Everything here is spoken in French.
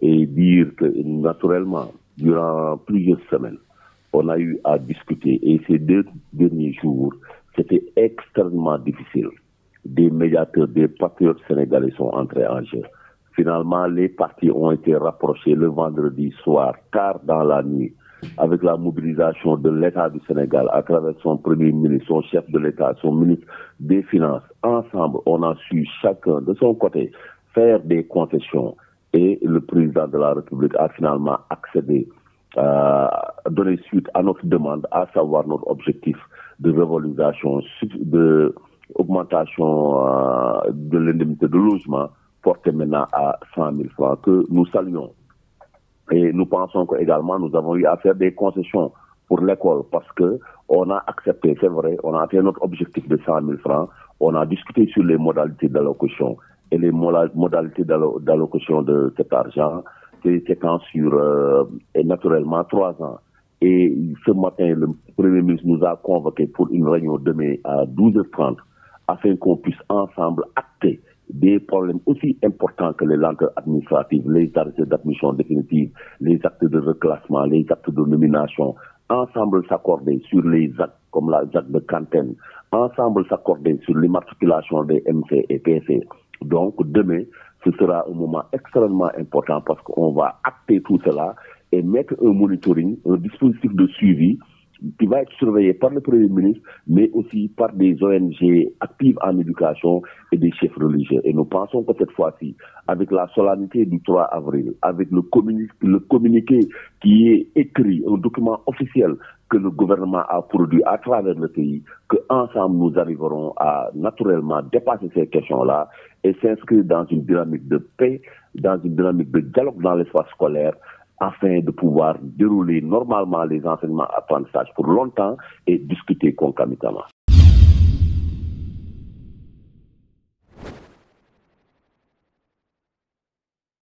et dire que naturellement, durant plusieurs semaines, on a eu à discuter et ces deux derniers jours, c'était extrêmement difficile. Des médiateurs, des patriotes sénégalais sont entrés en jeu. Finalement, les partis ont été rapprochés le vendredi soir, tard dans la nuit, avec la mobilisation de l'État du Sénégal à travers son premier ministre, son chef de l'État, son ministre des Finances. Ensemble, on a su chacun de son côté faire des concessions et le président de la République a finalement accédé à donner suite à notre demande, à savoir notre objectif de revalorisation, de augmentation euh, de l'indemnité de logement portée maintenant à 100 000 francs que nous saluons. Et nous pensons qu'également nous avons eu à faire des concessions pour l'école parce que on a accepté, c'est vrai, on a atteint notre objectif de 100 000 francs, on a discuté sur les modalités d'allocation et les modalités d'allocation de cet argent, c'est quand sur euh, et naturellement trois ans. Et ce matin, le Premier ministre nous a convoqué pour une réunion demain à 12h30 afin qu'on puisse ensemble acter des problèmes aussi importants que les langues administratives, les arrêtés d'admission définitive, les actes de reclassement, les actes de nomination, ensemble s'accorder sur les actes comme la acte de cantine, ensemble s'accorder sur l'immatriculation des MC et PC. Donc demain, ce sera un moment extrêmement important parce qu'on va acter tout cela et mettre un monitoring, un dispositif de suivi qui va être surveillé par le Premier ministre, mais aussi par des ONG actives en éducation et des chefs religieux. Et nous pensons que cette fois-ci, avec la solennité du 3 avril, avec le communiqué, qui est écrit, un document officiel que le gouvernement a produit à travers le pays, que ensemble nous arriverons à naturellement dépasser ces questions-là et s'inscrire dans une dynamique de paix, dans une dynamique de dialogue dans l'espace scolaire, afin de pouvoir dérouler normalement les enseignements apprentissages pour longtemps et discuter concomitamment.